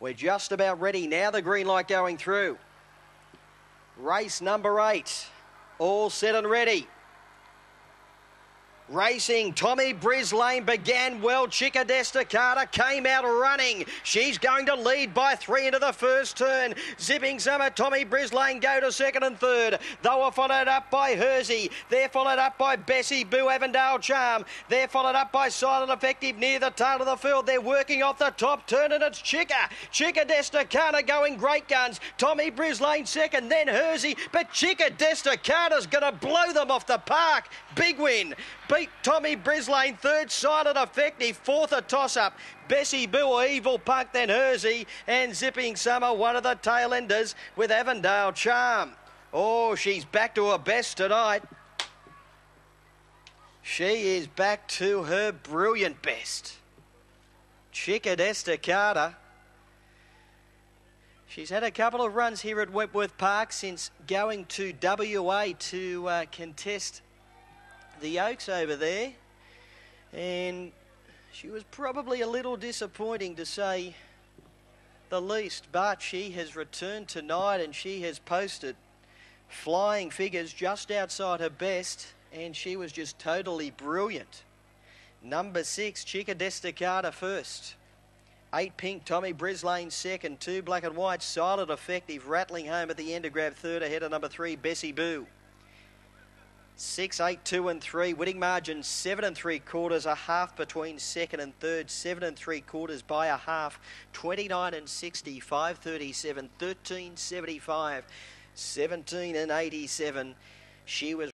We're just about ready. Now the green light going through. Race number eight. All set and ready. Racing, Tommy Brislane began well. Chica Destacata came out running. She's going to lead by three into the first turn. Zipping Summer, Tommy Brislane go to second and third. They were followed up by Hersey. They're followed up by Bessie Boo Avondale Charm. They're followed up by Silent Effective near the tail of the field. They're working off the top turn and it's Chica. Chica Destacata going great guns. Tommy Brislane second, then Hersey. But Chica Destacata's going to blow them off the park. Big win beat Tommy Brislane, third silent effective, fourth a toss-up. Bessie Boo, Evil Punk, then Hersey, and Zipping Summer, one of the tail enders with Avondale Charm. Oh, she's back to her best tonight. She is back to her brilliant best. Chica Destacata. She's had a couple of runs here at Wentworth Park since going to WA to uh, contest the Oaks over there. And she was probably a little disappointing to say the least, but she has returned tonight and she has posted flying figures just outside her best, and she was just totally brilliant. Number six, Chica Destacata first. Eight pink, Tommy Brislane second. Two black and white, silent effective, rattling home at the end to grab third ahead of number three, Bessie Boo. Six, eight, two, and three. Winning margin seven and three quarters, a half between second and third. Seven and three quarters by a half. 29 and 60, 537, 13, 75, 17 and 87. She was